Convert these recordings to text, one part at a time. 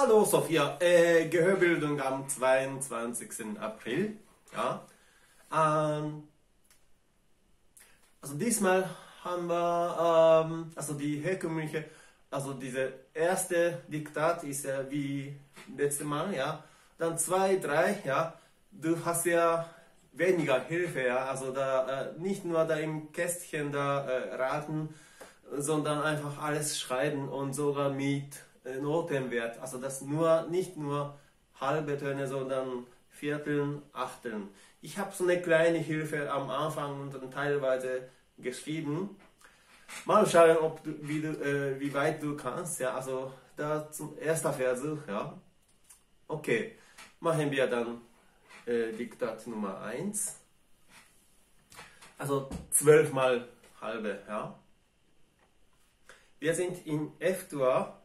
Hallo Sophia, äh, Gehörbildung am 22. April. Ja. Ähm, also diesmal haben wir, ähm, also die herkömmliche, also diese erste Diktat ist ja wie letztes Mal, ja. Dann zwei, drei, ja. Du hast ja weniger Hilfe, ja. Also da äh, nicht nur da im Kästchen da äh, raten, sondern einfach alles schreiben und sogar mit äh, Notenwert. Also das nur nicht nur halbe Töne, sondern Vierteln, Achteln. Ich habe so eine kleine Hilfe am Anfang und dann teilweise geschrieben. Mal schauen, ob du, wie, du, äh, wie weit du kannst. Ja, also da zum ersten Versuch. Ja. Okay, machen wir dann äh, Diktat Nummer 1. Also zwölfmal halbe. Ja. Wir sind in F-Dur.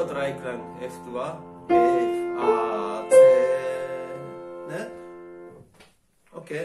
Dur, Dreiklang. F-Dur. F, A, C. Ne? Okay.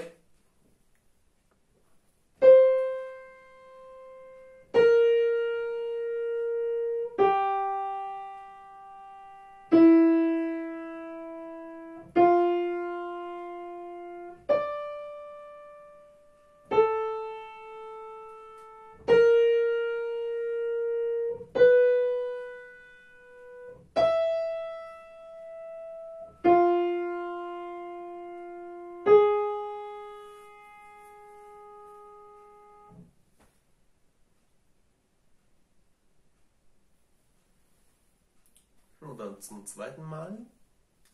Zum zweiten Mal.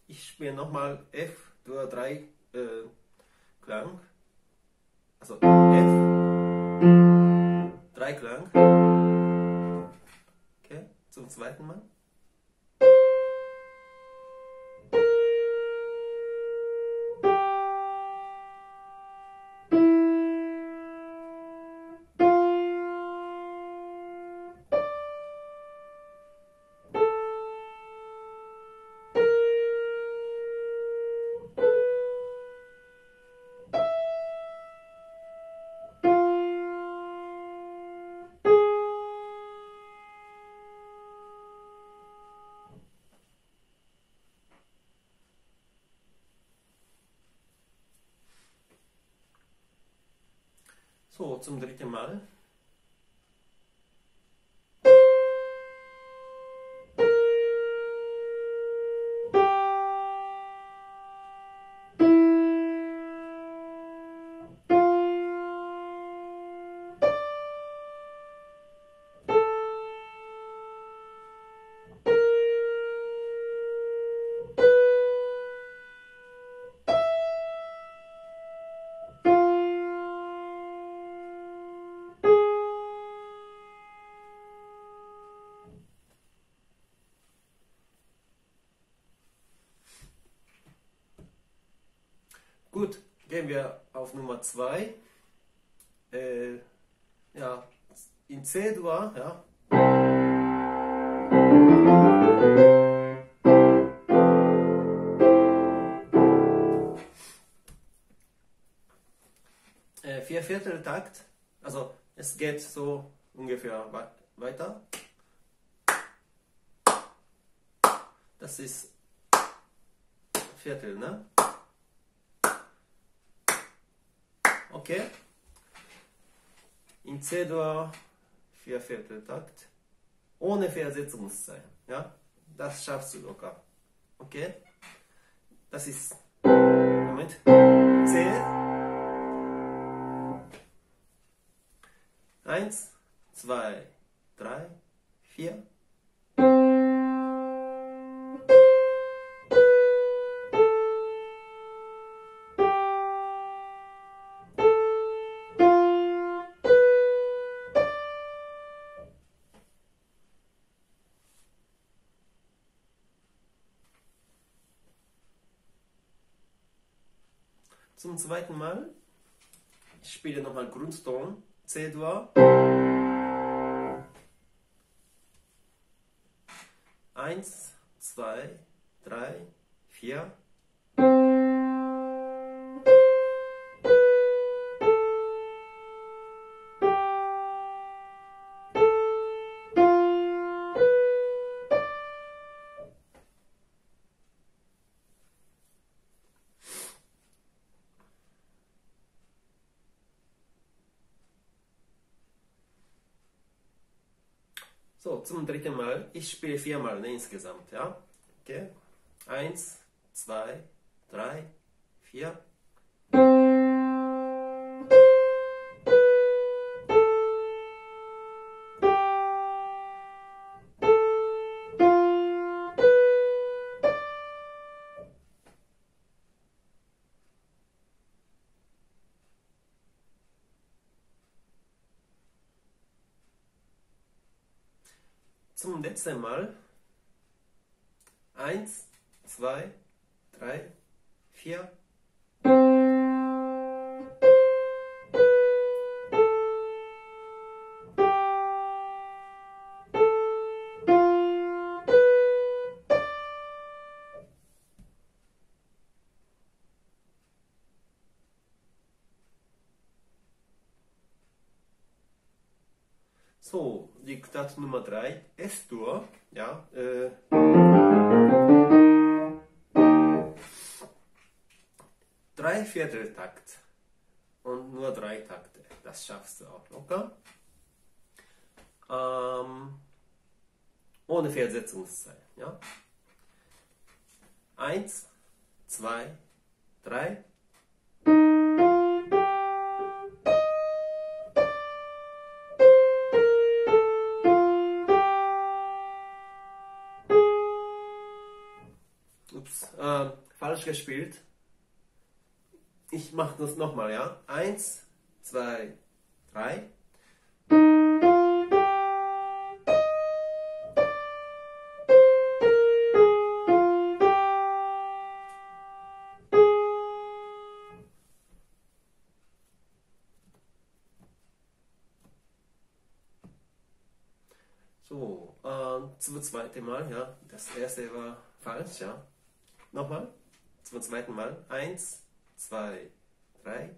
Ich spiele nochmal F, Dur 3 äh, Klang. Also F, drei Klang. Okay, zum zweiten Mal. So, zum dritten Mal. Gehen wir auf Nummer 2. Äh, ja, in C-Dur, ja. Äh, Viervierteltakt, also es geht so ungefähr weiter. Das ist Viertel, ne? Okay. In C-Dur Viervierteltakt. Ohne Versetzungszeichen. Ja? Das schaffst du locker. Okay? Das ist. Moment. C. Eins, zwei, drei, vier. Zum zweiten Mal. Ich spiele nochmal Grundton, C-Dur. Eins, zwei, drei, vier. So, zum dritten Mal. Ich spiele viermal ne, insgesamt, ja? Okay. Eins, zwei, drei, vier. Zum letzten Mal. Eins, zwei, drei, vier. Diktat Nummer 3, S-Dur, ja, äh, drei Vierteltakt und nur drei Takte, das schaffst du auch locker. Ähm, ohne Versetzungszeit, ja. Eins, zwei, drei. Falsch gespielt. Ich mache das nochmal, ja? Eins, zwei, drei. So, äh, zum zweiten Mal, ja. Das erste war falsch, ja. Nochmal. Zum zweiten Mal. Eins, zwei, drei.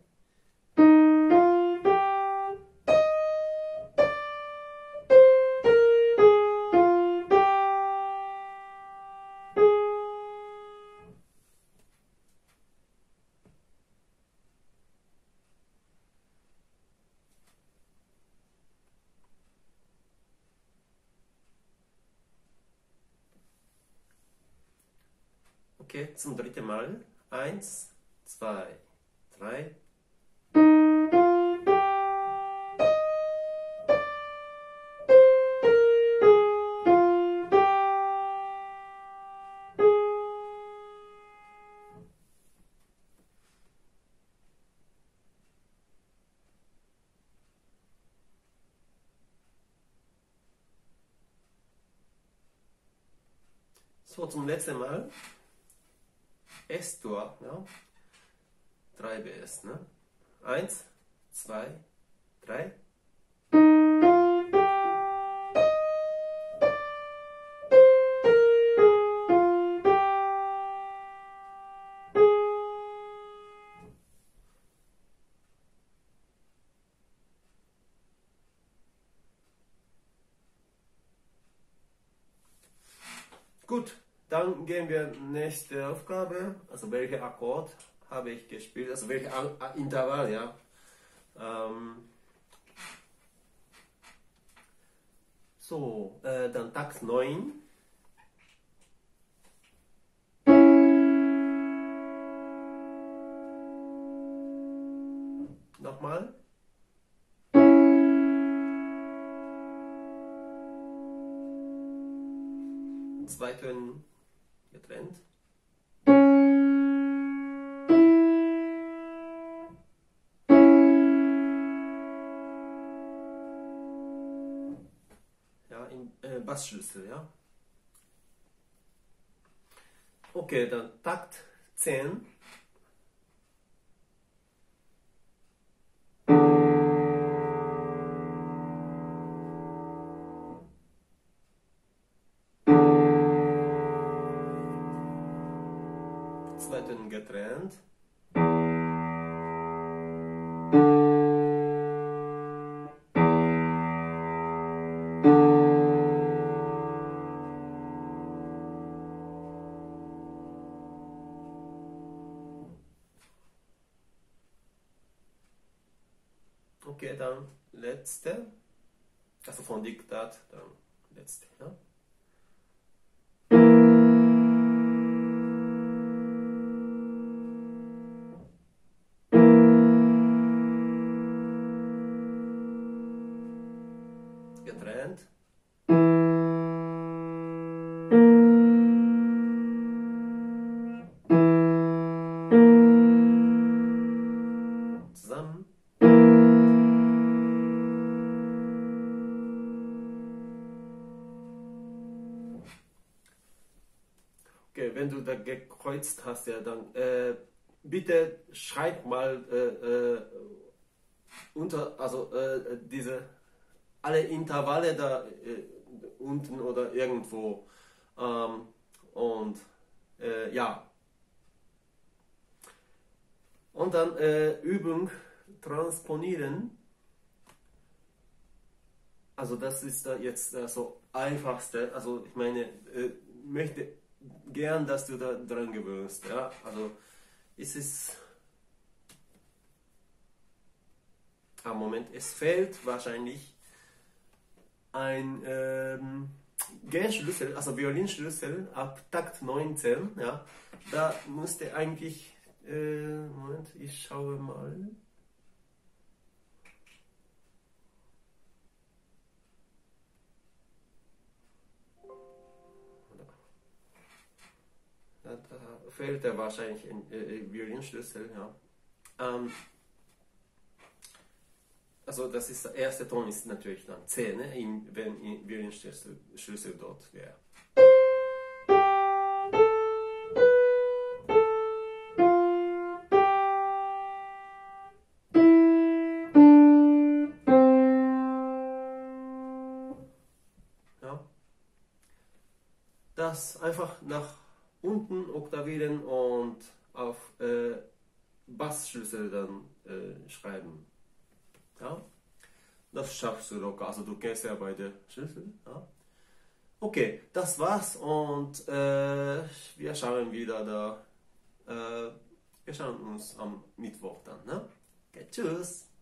Okay, zum dritten Mal. Eins, zwei, drei. So, zum letzten Mal. S-Dur, ja. 3 BS, ne? Eins, zwei, drei. Gut, dann gehen wir nächste Aufgabe. Also welche Akkord habe ich gespielt? Also welche A- A- Intervall, ja. Ähm, so, äh, dann Takt 9. Nochmal. Zwei Tönen getrennt. Ja, in äh, Bassschlüssel, ja. Okay, dann Takt 10. Dann letzte. Also von Diktat, dann letzte. Ja? Wenn du da gekreuzt hast, ja, dann äh, bitte schreib mal äh, äh, unter, also äh, diese alle Intervalle da äh, unten oder irgendwo ähm, und ja. Und dann Übung transponieren. Also das ist da jetzt äh, so einfachste. Also ich meine, möchte gern, dass du da dran gewöhnst. Ja? Also es ist am Moment, es fehlt wahrscheinlich ein ähm, G-Schlüssel, also Violinschlüssel ab Takt 19. Ja? Da musste eigentlich, äh, Moment, ich schaue mal. Fehlt ja wahrscheinlich ein äh, Violinschlüssel, ja. Ähm, also das ist der erste Ton ist natürlich dann C, ne? In, wenn in Violinschlüssel Schlüssel dort wäre. Das einfach nach oktavieren und auf äh, Bassschlüssel dann äh, schreiben. Ja? Das schaffst du locker. Also du kennst ja beide Schlüssel. Ja? Okay, das war's und äh, wir schauen wieder da. Äh, wir schauen uns am Mittwoch dann. Ne? Okay, tschüss.